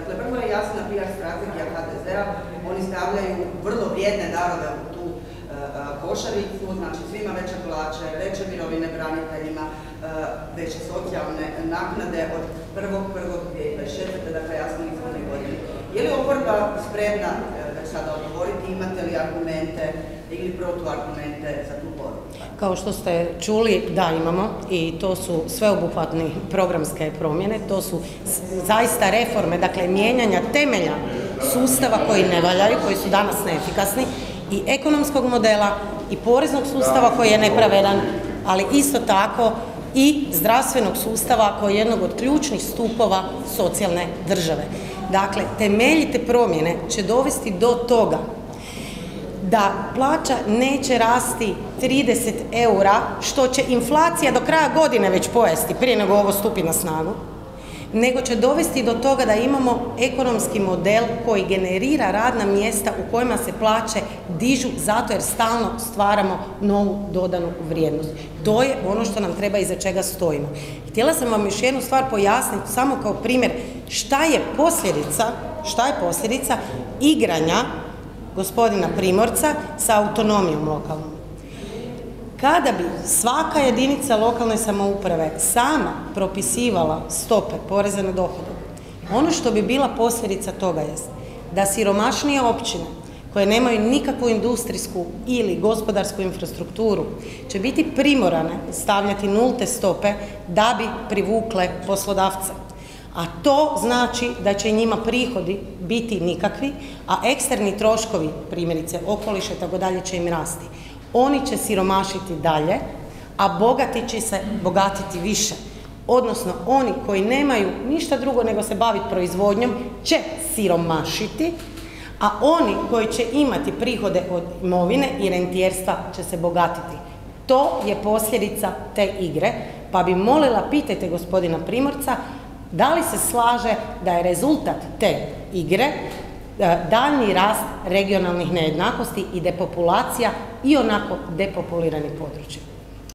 Dakle, vrlo je jasna PR strategija HDZ-a, oni stavljaju vrlo vrijedne darove u tu e, e, košaricu, znači svima veće plaće, veće mirovine braniteljima, e, veće socijalne naknade od 1.1.2026. dakle jasno izvorne godine. Je li oporba spremna sada odgovoriti, imate li argumente ili protuargumente za tu poruku? Kao što ste čuli, da imamo i to su sveobuhvatne programske promjene, to su zaista reforme, dakle mijenjanja temelja sustava koji ne valjaju, koji su danas neefikasni i ekonomskog modela i poreznog sustava koji je nepravedan, ali isto tako i zdravstvenog sustava koji je jednog od ključnih stupova socijalne države. Dakle, temeljite promjene će dovesti do toga da plaća neće rasti 30 eura, što će inflacija do kraja godine već pojesti prije nego ovo stupi na snagu, nego će dovesti do toga da imamo ekonomski model koji generira radna mjesta u kojima se plaće dižu zato jer stalno stvaramo novu dodanu vrijednost. To je ono što nam treba i za čega stojimo. Htjela sam vam još jednu stvar pojasniti samo kao primjer šta je posljedica, šta je posljedica igranja gospodina Primorca sa autonomijom lokalnom. Kada bi svaka jedinica lokalne samouprave sama propisivala stope poreza na dohodak, ono što bi bila posljedica toga jest da siromašnije općine koje nemaju nikakvu industrijsku ili gospodarsku infrastrukturu će biti primorane stavljati nulte stope da bi privukle poslodavce. A to znači da će njima prihodi biti nikakvi, a eksterni troškovi, primjerice okoliša tako dalje, će im rasti oni će siromašiti dalje, a bogati će se bogatiti više. Odnosno, oni koji nemaju ništa drugo nego se baviti proizvodnjom će siromašiti, a oni koji će imati prihode od imovine i rentijerstva će se bogatiti. To je posljedica te igre, pa bi molila, pitajte gospodina Primorca, da li se slaže da je rezultat te igre E, daljnji rast regionalnih nejednakosti i depopulacija i onako depopuliranih područja.